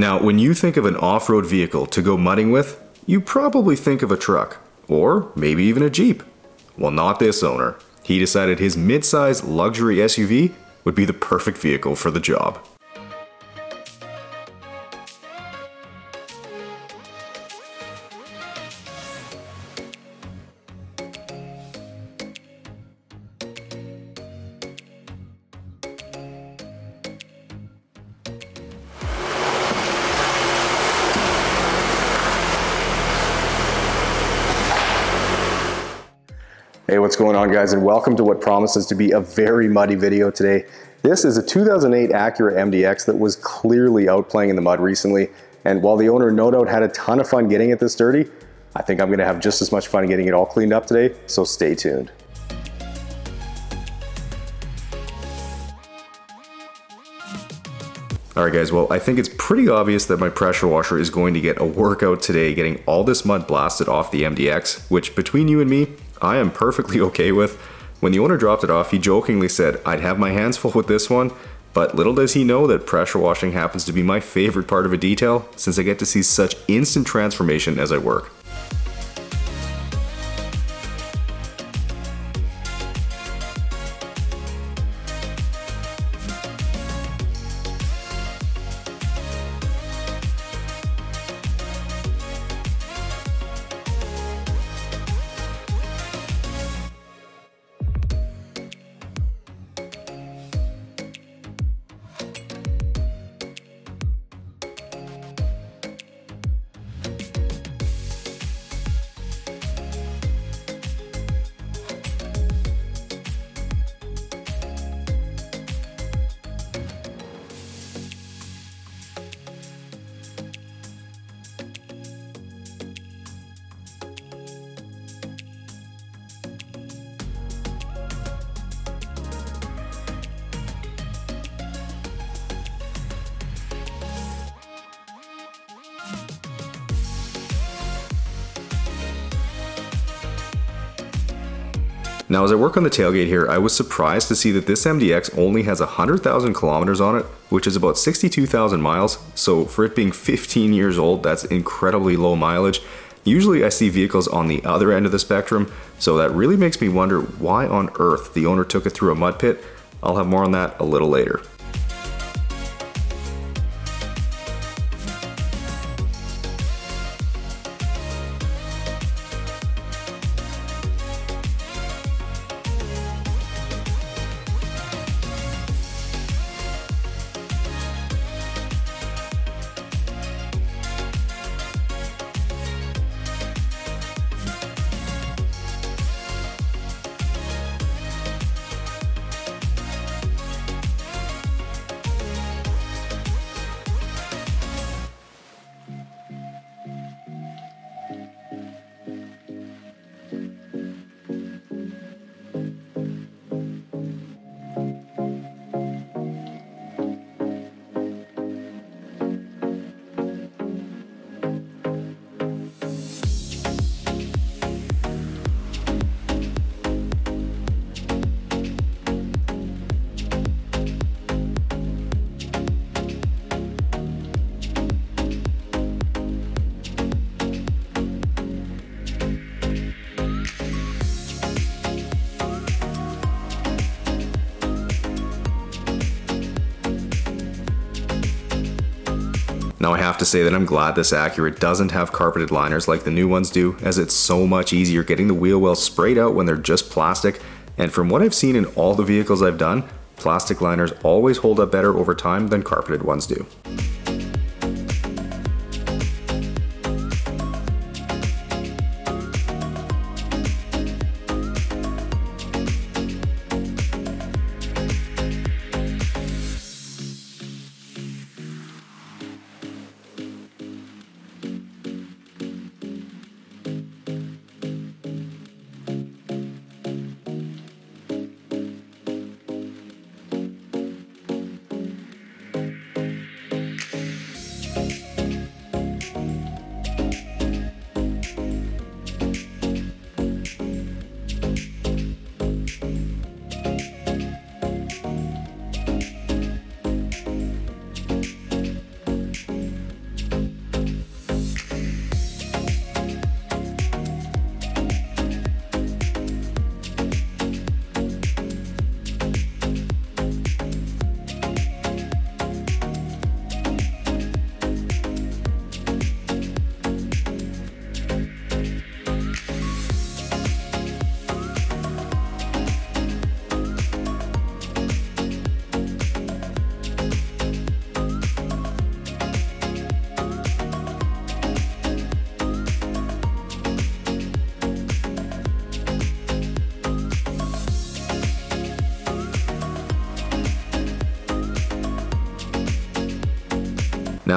Now, when you think of an off-road vehicle to go mudding with, you probably think of a truck, or maybe even a Jeep. Well, not this owner. He decided his mid-size luxury SUV would be the perfect vehicle for the job. Going on guys and welcome to what promises to be a very muddy video today. This is a 2008 Acura MDX that was clearly out playing in the mud recently and while the owner no doubt had a ton of fun getting it this dirty, I think I'm gonna have just as much fun getting it all cleaned up today, so stay tuned. Alright guys, well I think it's pretty obvious that my pressure washer is going to get a workout today getting all this mud blasted off the MDX, which between you and me, I am perfectly okay with. When the owner dropped it off, he jokingly said, I'd have my hands full with this one, but little does he know that pressure washing happens to be my favorite part of a detail since I get to see such instant transformation as I work. Now as I work on the tailgate here, I was surprised to see that this MDX only has 100,000 kilometers on it, which is about 62,000 miles. So for it being 15 years old, that's incredibly low mileage. Usually I see vehicles on the other end of the spectrum, so that really makes me wonder why on earth the owner took it through a mud pit. I'll have more on that a little later. Have to say that I'm glad this Acura doesn't have carpeted liners like the new ones do, as it's so much easier getting the wheel wells sprayed out when they're just plastic, and from what I've seen in all the vehicles I've done, plastic liners always hold up better over time than carpeted ones do.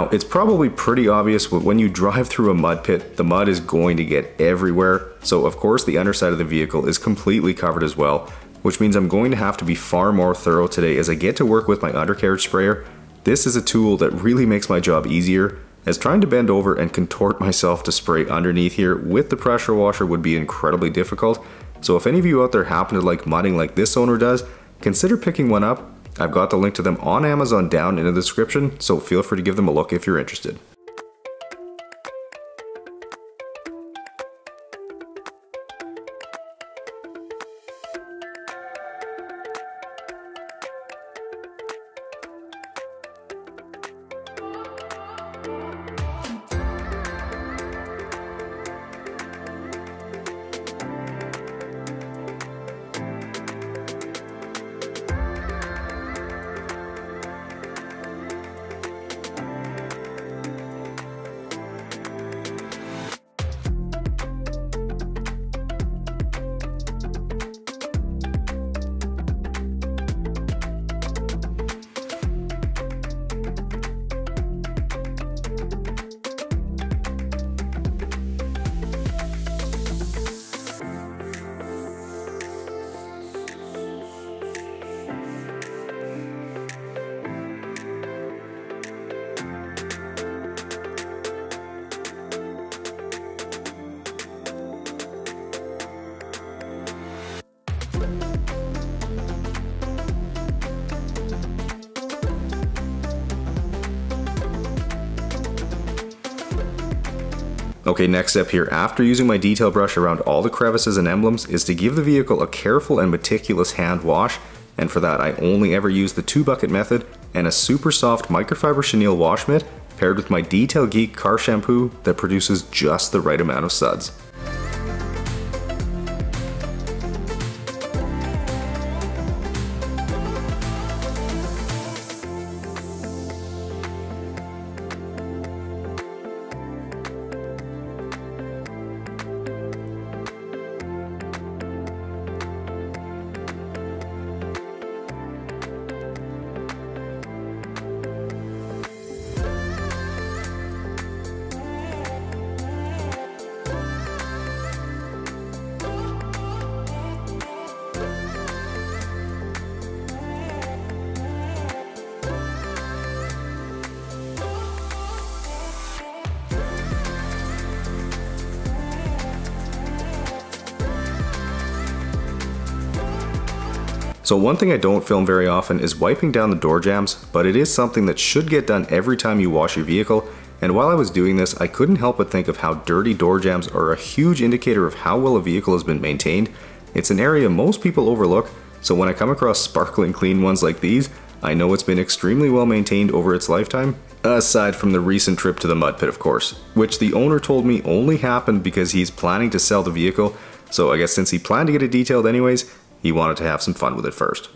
Now, it's probably pretty obvious, but when you drive through a mud pit, the mud is going to get everywhere. So of course the underside of the vehicle is completely covered as well, which means I'm going to have to be far more thorough today as I get to work with my undercarriage sprayer. This is a tool that really makes my job easier, as trying to bend over and contort myself to spray underneath here with the pressure washer would be incredibly difficult. So if any of you out there happen to like mudding like this owner does, consider picking one up I've got the link to them on Amazon down in the description, so feel free to give them a look if you're interested. Okay, next step here, after using my detail brush around all the crevices and emblems, is to give the vehicle a careful and meticulous hand wash, and for that I only ever use the two bucket method and a super soft microfiber chenille wash mitt paired with my Detail Geek car shampoo that produces just the right amount of suds. So one thing I don't film very often is wiping down the door jambs, but it is something that should get done every time you wash your vehicle, and while I was doing this, I couldn't help but think of how dirty door jambs are a huge indicator of how well a vehicle has been maintained. It's an area most people overlook, so when I come across sparkling clean ones like these, I know it's been extremely well maintained over its lifetime, aside from the recent trip to the mud pit of course, which the owner told me only happened because he's planning to sell the vehicle, so I guess since he planned to get it detailed anyways, he wanted to have some fun with it first.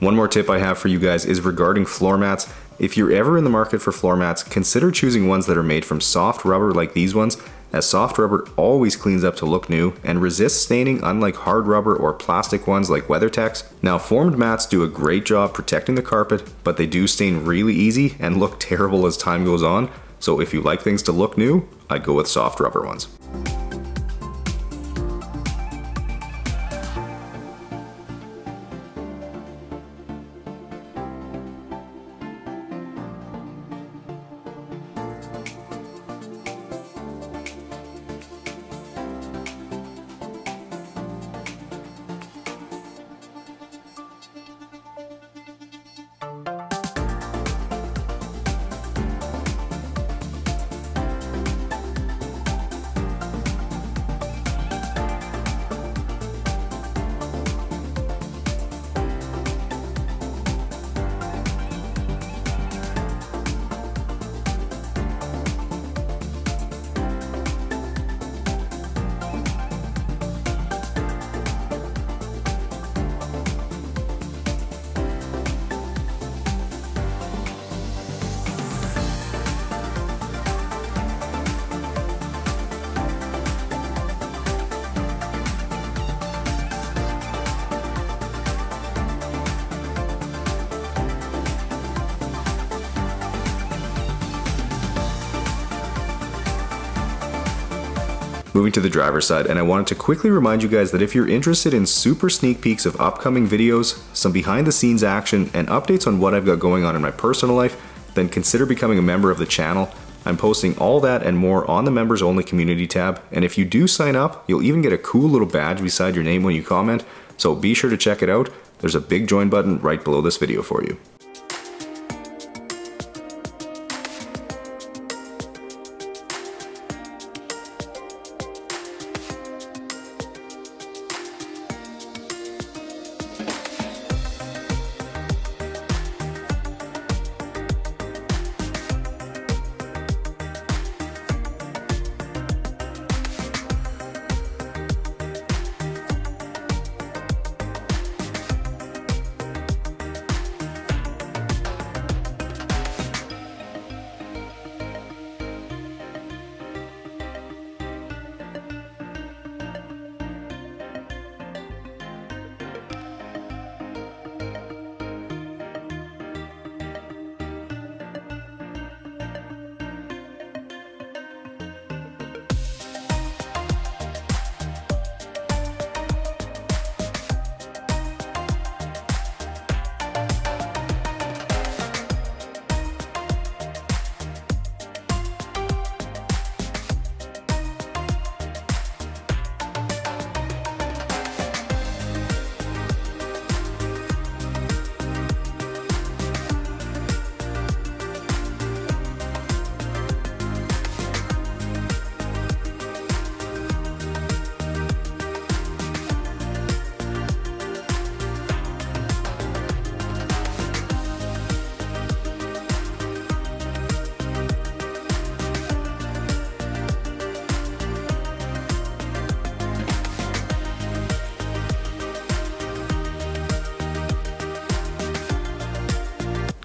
One more tip I have for you guys is regarding floor mats. If you're ever in the market for floor mats, consider choosing ones that are made from soft rubber like these ones as soft rubber always cleans up to look new and resists staining unlike hard rubber or plastic ones like WeatherTech. Now formed mats do a great job protecting the carpet, but they do stain really easy and look terrible as time goes on, so if you like things to look new, I'd go with soft rubber ones. Moving to the driver's side, and I wanted to quickly remind you guys that if you're interested in super sneak peeks of upcoming videos, some behind the scenes action, and updates on what I've got going on in my personal life, then consider becoming a member of the channel. I'm posting all that and more on the members only community tab, and if you do sign up, you'll even get a cool little badge beside your name when you comment, so be sure to check it out. There's a big join button right below this video for you.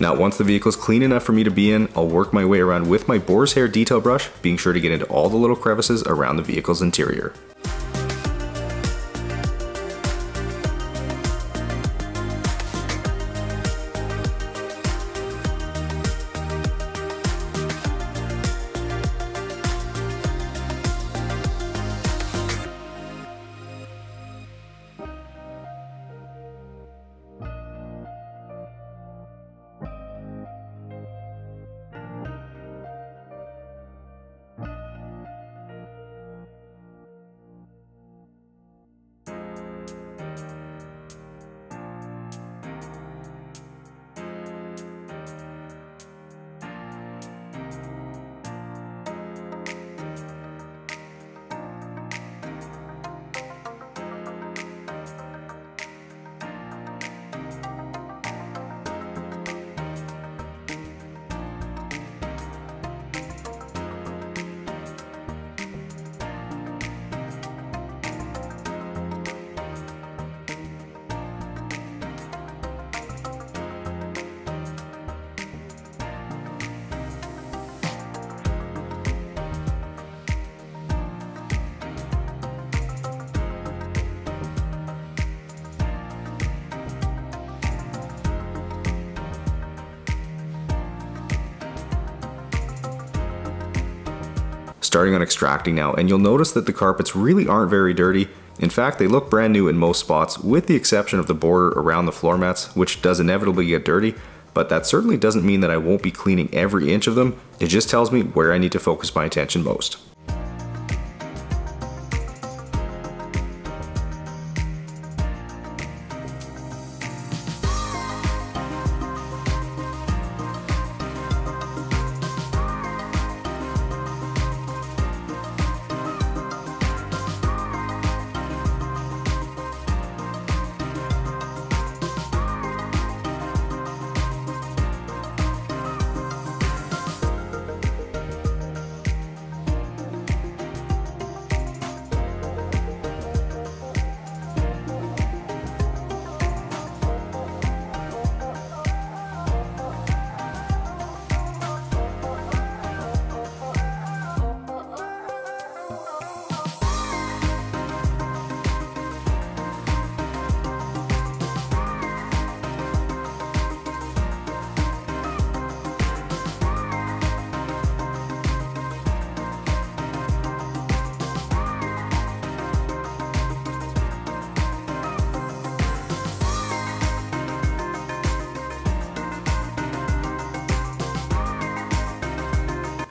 Now once the vehicle is clean enough for me to be in, I'll work my way around with my boar's hair detail brush, being sure to get into all the little crevices around the vehicle's interior. Starting on extracting now, and you'll notice that the carpets really aren't very dirty. In fact, they look brand new in most spots, with the exception of the border around the floor mats, which does inevitably get dirty, but that certainly doesn't mean that I won't be cleaning every inch of them. It just tells me where I need to focus my attention most.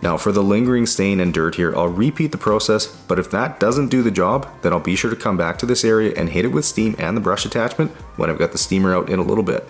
Now for the lingering stain and dirt here, I'll repeat the process, but if that doesn't do the job, then I'll be sure to come back to this area and hit it with steam and the brush attachment when I've got the steamer out in a little bit.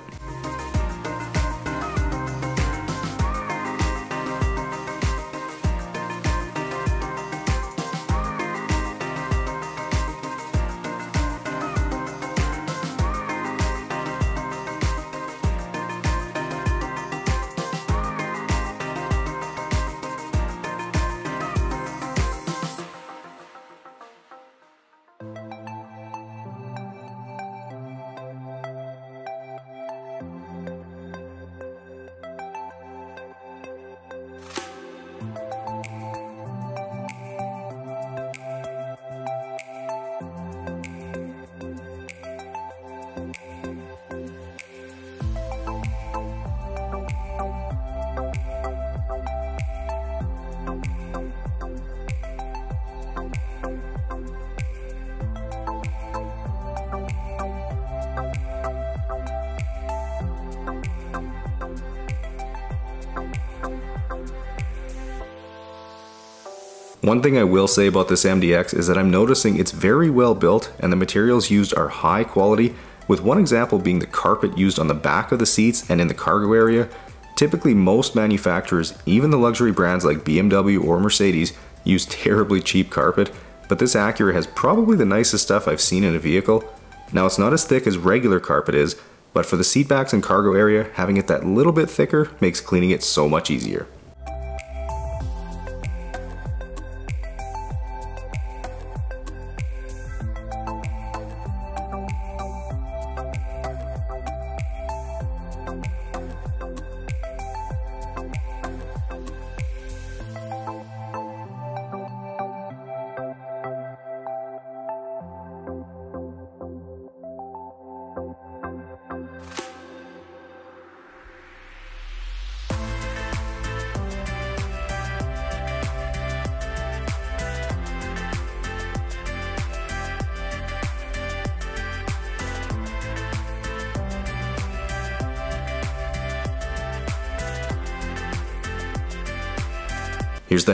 One thing I will say about this MDX is that I'm noticing it's very well built and the materials used are high quality, with one example being the carpet used on the back of the seats and in the cargo area. Typically most manufacturers, even the luxury brands like BMW or Mercedes, use terribly cheap carpet, but this Acura has probably the nicest stuff I've seen in a vehicle. Now it's not as thick as regular carpet is, but for the seatbacks and cargo area, having it that little bit thicker makes cleaning it so much easier.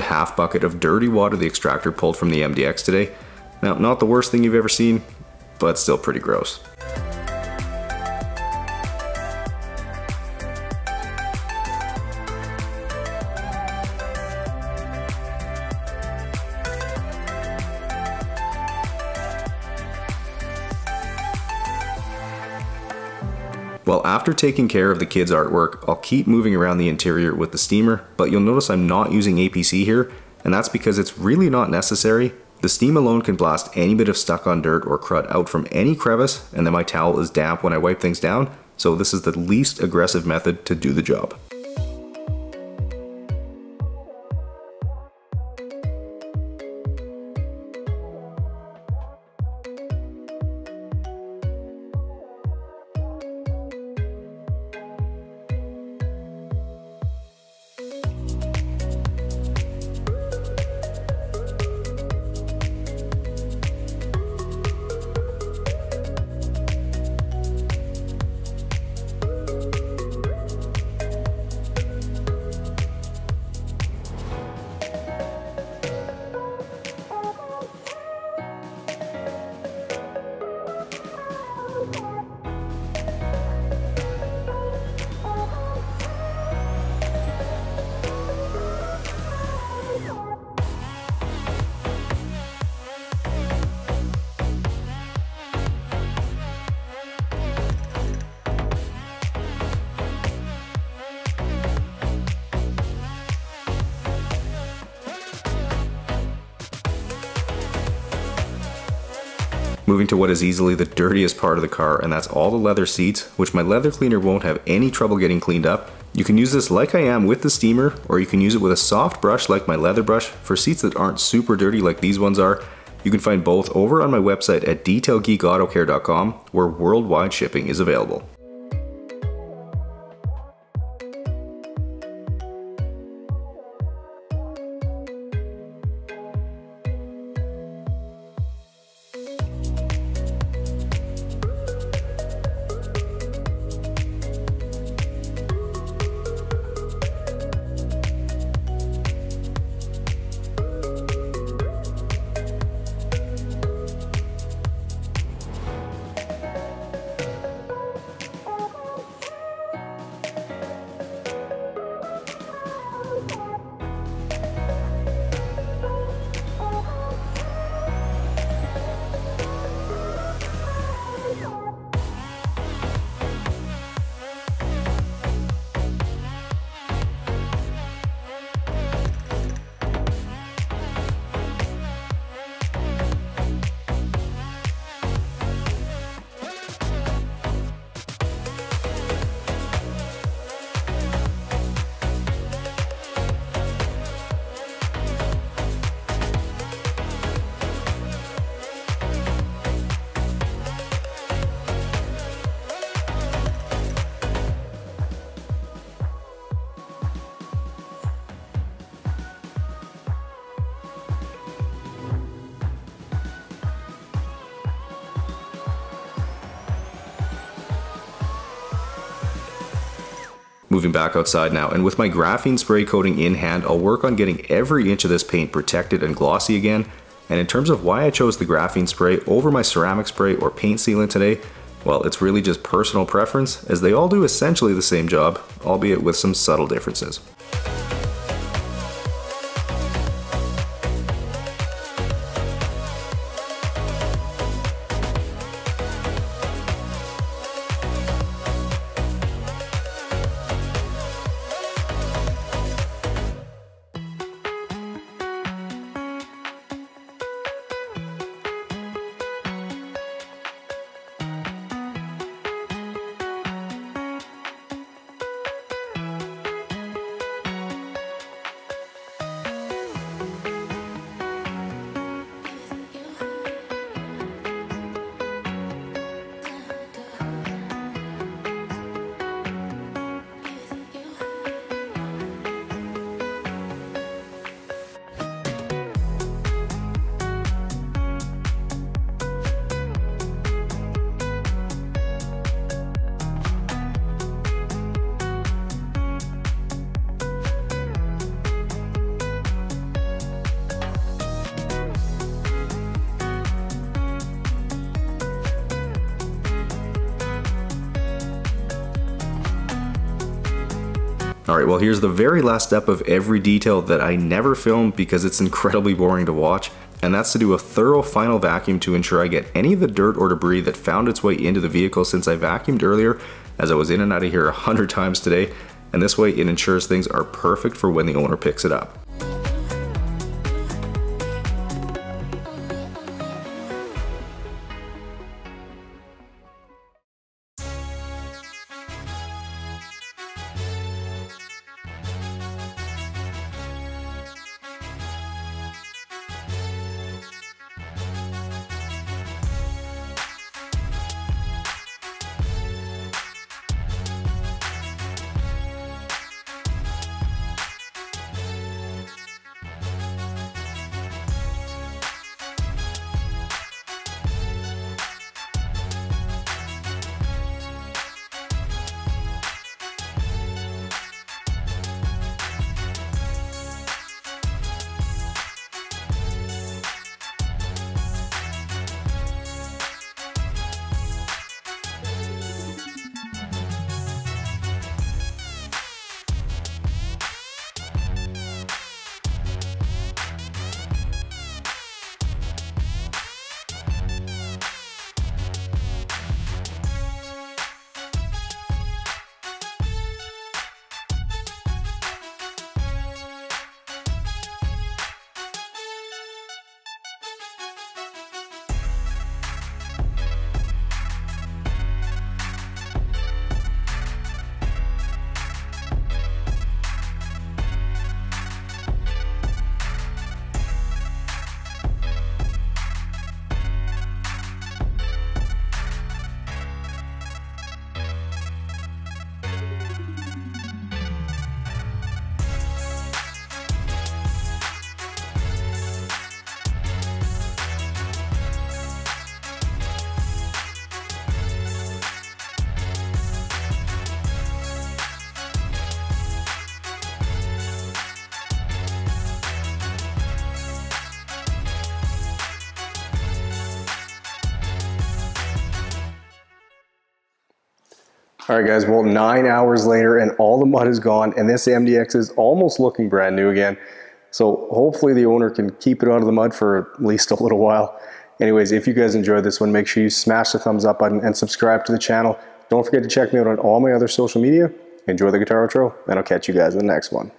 Half bucket of dirty water the extractor pulled from the MDX today. Now, not the worst thing you've ever seen, but still pretty gross. After taking care of the kids' artwork, I'll keep moving around the interior with the steamer, but you'll notice I'm not using APC here, and that's because it's really not necessary. The steam alone can blast any bit of stuck on dirt or crud out from any crevice, and then my towel is damp when I wipe things down, so this is the least aggressive method to do the job. Moving to what is easily the dirtiest part of the car, and that's all the leather seats, which my leather cleaner won't have any trouble getting cleaned up. You can use this like I am with the steamer, or you can use it with a soft brush like my leather brush for seats that aren't super dirty like these ones are. You can find both over on my website at detailgeekautocare.com, where worldwide shipping is available. Moving back outside now, and with my graphene spray coating in hand, I'll work on getting every inch of this paint protected and glossy again. And in terms of why I chose the graphene spray over my ceramic spray or paint sealant today, well, it's really just personal preference, as they all do essentially the same job, albeit with some subtle differences. Alright, well here's the very last step of every detail that I never film because it's incredibly boring to watch, and that's to do a thorough final vacuum to ensure I get any of the dirt or debris that found its way into the vehicle since I vacuumed earlier, as I was in and out of here a hundred times today, and this way it ensures things are perfect for when the owner picks it up. All right, guys, well, nine hours later and all the mud is gone and this MDX is almost looking brand new again. So hopefully the owner can keep it out of the mud for at least a little while. Anyways, if you guys enjoyed this one, make sure you smash the thumbs up button and subscribe to the channel. Don't forget to check me out on all my other social media. Enjoy the guitar outro, and I'll catch you guys in the next one.